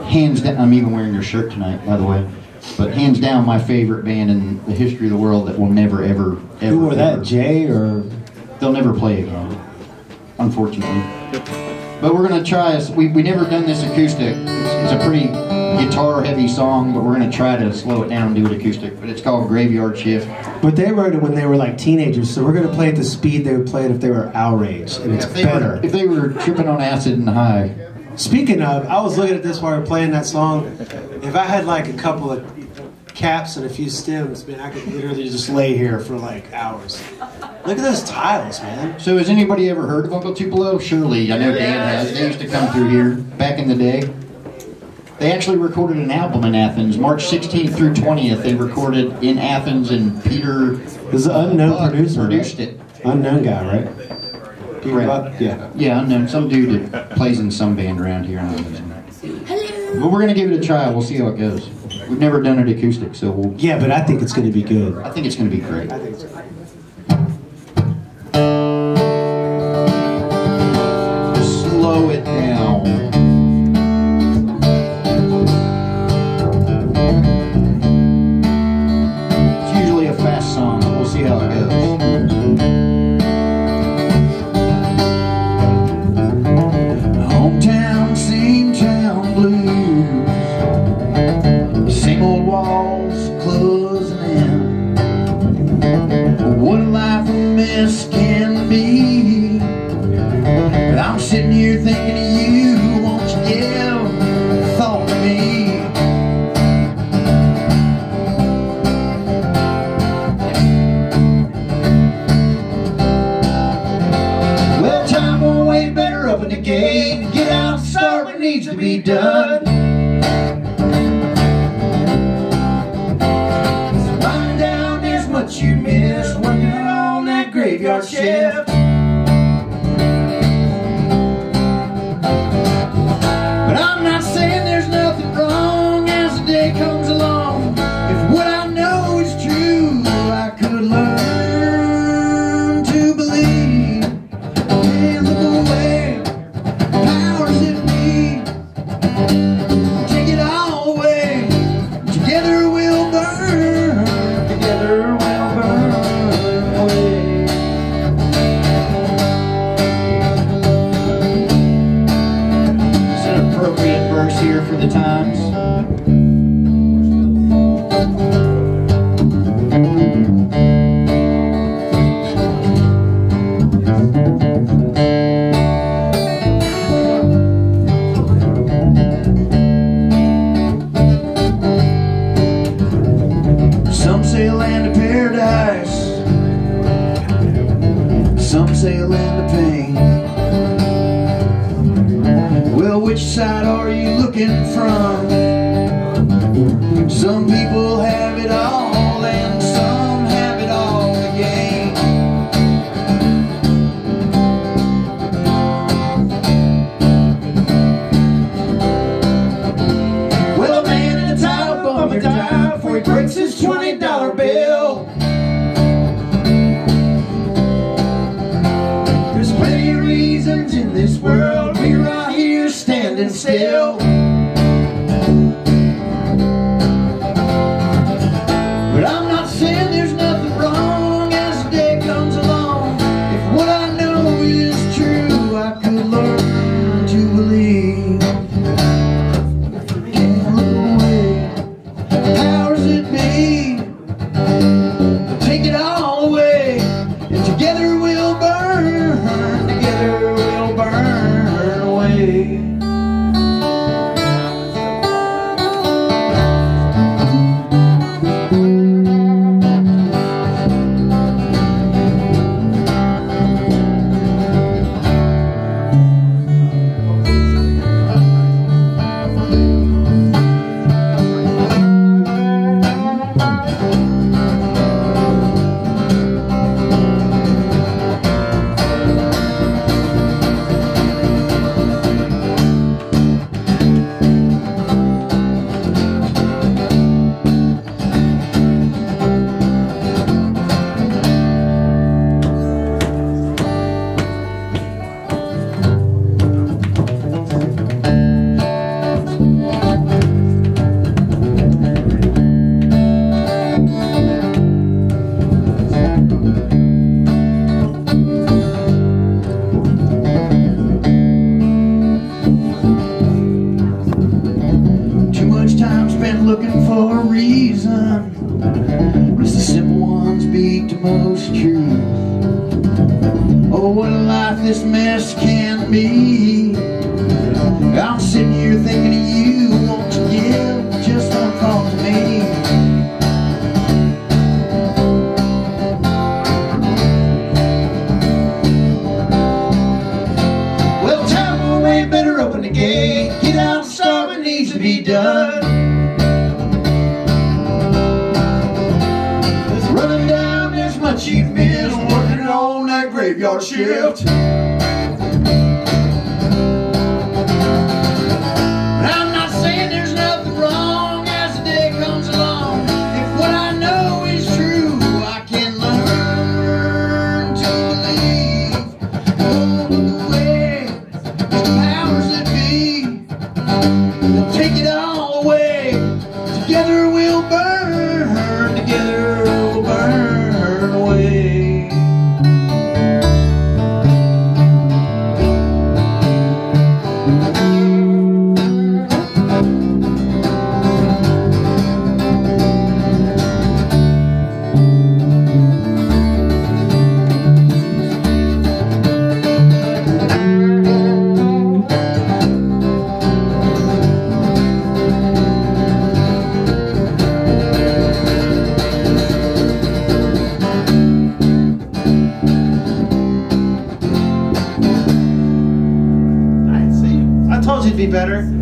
hands down, I'm even wearing your shirt tonight, by the way. But hands down, my favorite band in the history of the world that will never, ever, ever. Who wore that, ever- Jay or? They'll never play again, unfortunately. But we're gonna try. us- We we never done this acoustic. It's, it's a pretty guitar-heavy song, but we're gonna try to slow it down and do it acoustic. But it's called Graveyard Shift. But they wrote it when they were like teenagers, so we're gonna play at the speed they would play it if they were our age, and it's If they better. were if they were tripping on acid and high, Speaking of, I was looking at this while we were playing that song. If I had like a couple of caps and a few stems, man, I could literally just lay here for like hours. Look at those tiles, man. So has anybody ever heard of Uncle Tupelo? Surely, I know Dan has. They used to come through here back in the day. They actually recorded an album in Athens, March 16th through 20th. They recorded in Athens, and Peter This is an unknown Buck producer. right? produced it. Unknown guy, right? Peter Right. Buck? Yeah. Yeah, unknown. Some dude that plays in some band around here. I. But we're gonna give it a try. We'll see how it goes. We've never done it acoustic, so we'll, Yeah, but I think it's going to be good. I think it's gonna be great. Old walls closing in. What a life a mess can be. But I'm sitting here thinking of you. Won't you give a thought to me? Well, time won't wait. Better open the gate. Get out and start what needs to be done. That land of paradise. Some say a land of pain. Well, which side are you looking from? Some people have it all, and believe. Reason. But it's the simple ones beat the most true. Oh, what a life this mess can be. I'm sitting here thinking of you, won't you give just one call to me? Well, time away, better open the gate. Get out, start what needs to be done. 14 minutes working on that graveyard shift. Be better.